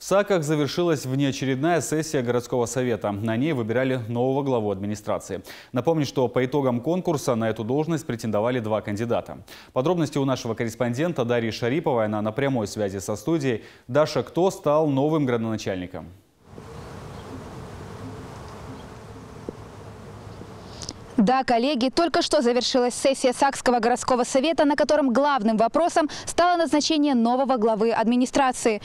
В Саках завершилась внеочередная сессия городского совета. На ней выбирали нового главу администрации. Напомню, что по итогам конкурса на эту должность претендовали два кандидата. Подробности у нашего корреспондента Дарьи Шариповой. Она на прямой связи со студией. Даша, кто стал новым градоначальником? Да, коллеги, только что завершилась сессия Сакского городского совета, на котором главным вопросом стало назначение нового главы администрации.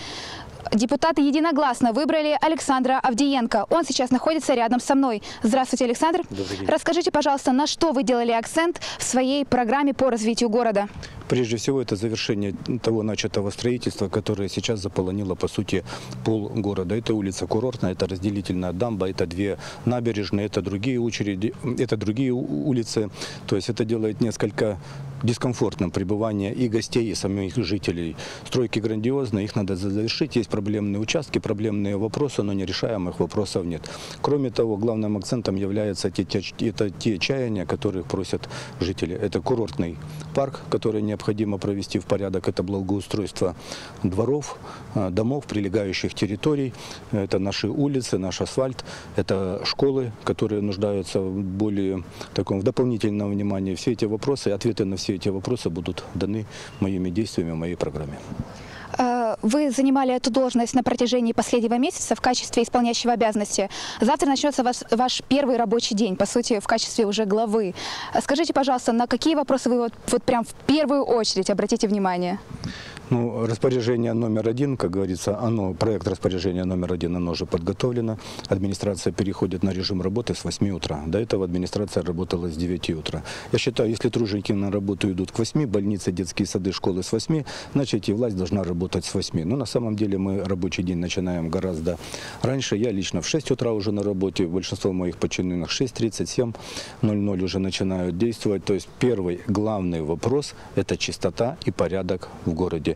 Депутаты единогласно выбрали Александра Авдиенко. Он сейчас находится рядом со мной. Здравствуйте, Александр. Расскажите, пожалуйста, на что вы делали акцент в своей программе по развитию города? Прежде всего, это завершение того начатого строительства, которое сейчас заполонило, по сути, пол города. Это улица Курортная, это разделительная дамба, это две набережные, это другие очереди, это другие улицы. То есть это делает несколько дискомфортным пребывание и гостей, и самих жителей. Стройки грандиозные, их надо завершить. Есть проблемные участки, проблемные вопросы, но нерешаемых вопросов нет. Кроме того, главным акцентом являются те, те- это те чаяния, которых просят жители. Это курортный парк, который необходимо провести в порядок. Это благоустройство дворов, э, домов, прилегающих территорий. Это наши улицы, наш асфальт. Это школы, которые нуждаются в более таком в дополнительном внимании. Все эти вопросы, ответы на все эти вопросы будут даны моими действиями в моей программе. Э, Вы занимали эту должность на протяжении последнего месяца в качестве исполняющего обязанности. Завтра начнется ваш, ваш первый рабочий день, по сути, в качестве уже главы. Скажите, пожалуйста, на какие вопросы вы вот, вот прям в первую очередь обратите внимание? Ну, распоряжение номер один, как говорится, оно, проект распоряжения номер один, оно уже подготовлено. Администрация переходит на режим работы с 8 утра. До этого администрация работала с 9 утра. Я считаю, если труженики на работу идут к 8, больницы, детские сады, школы с 8, значит и власть должна работать с 8. Но на самом деле мы рабочий день начинаем гораздо раньше. Я лично в 6 утра уже на работе, большинство моих подчиненных 6.37, 00 уже начинают действовать. То есть первый главный вопрос – это чистота и порядок в городе.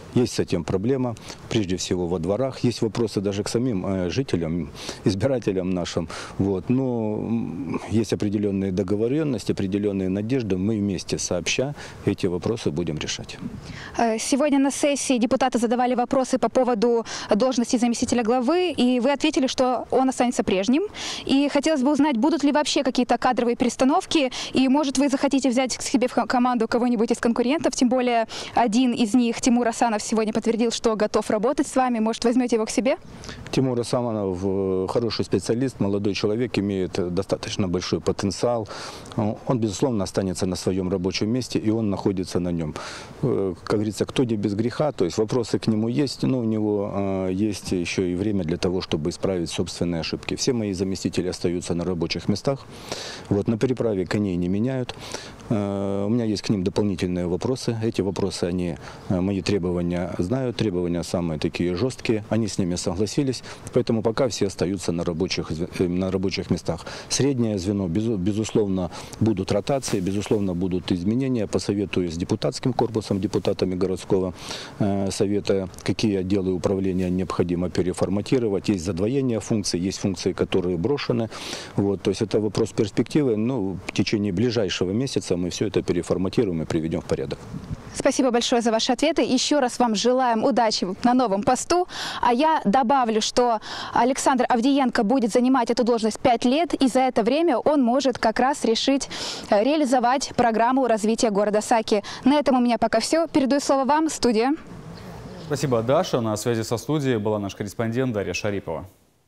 Есть с этим проблема, прежде всего во дворах. Есть вопросы даже к самим э, жителям, избирателям нашим. Вот. Но есть определенные договоренности, определенные надежды. Мы вместе сообща эти вопросы будем решать. Э, Сегодня на сессии депутаты задавали вопросы по поводу должности заместителя главы, и вы ответили, что он останется прежним. И хотелось бы узнать, будут ли вообще какие-то кадровые перестановки, и может вы захотите взять к себе в ко- команду кого-нибудь из конкурентов, тем более один из них, Тимур Асанов, сегодня подтвердил, что готов работать с вами. Может, возьмете его к себе? Тимур Асаманов э, хороший специалист, молодой человек, имеет достаточно большой потенциал. Э, Он, безусловно, останется на своем рабочем месте, и он находится на нем. Э, Как говорится, кто не без греха, то есть вопросы к нему есть, но у него есть еще и время для того, чтобы исправить собственные ошибки. Все мои заместители остаются на рабочих местах. Вот, на переправе коней не меняют. У меня есть к ним дополнительные вопросы. Эти вопросы, они, мои требования знают, требования самые такие жесткие. Они с ними согласились, поэтому пока все остаются на рабочих, э, на рабочих местах. Среднее звено, безу- безусловно, будут ротации, безусловно, будут изменения. Посоветую с депутатским корпусом, депутатами городского э, совета, какие отделы управления необходимо переформатировать. Есть задвоение функций, есть функции, которые брошены. Вот, то есть это вопрос перспективы. Ну, в течение ближайшего месяца мы все это переформатируем и приведем в порядок. Спасибо большое за ваши ответы. Еще раз вам желаем удачи на новом посту. А я добавлю, что Александр Авдиенко будет занимать эту должность 5 лет, и за это время он может как раз решить э, реализовать программу развития города Саки. На этом у меня пока все. Передаю слово вам, студия. Спасибо, Даша. На связи со студией была наш корреспондент Дарья Шарипова.